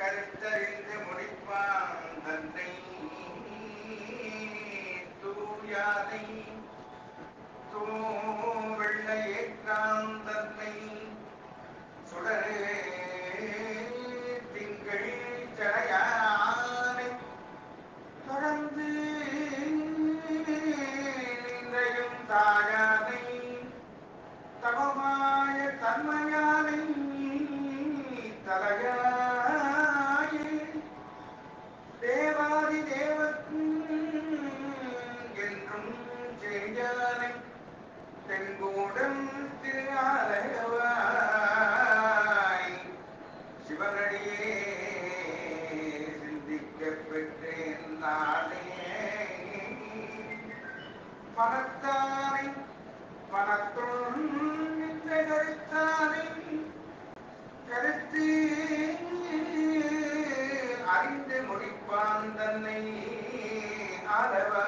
கருத்தறிந்து முடிப்பான் தன்னை தூயானை தூவெள்ளையேற்றான் தன்னை சுடரே திங்கள் சடையானை தொடர்ந்து நின்றையும் தாயானை தவமாய தன்மையானை தலையா யானை தென்கூடம் திருவாலகவாய் சிவனடியே சிந்திக்க பெற்றேன் நானே. பணத்தானை பணத்துள் கருத்தானை. கருத்து அறிந்து முடிப்பான் தன்னை அளவா